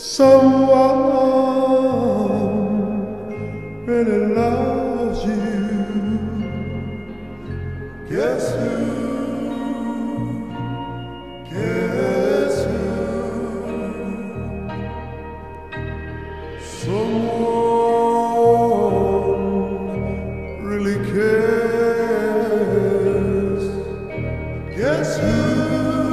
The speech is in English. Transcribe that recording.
Someone really loves you. Guess who? Guess who? Someone really cares. Guess who?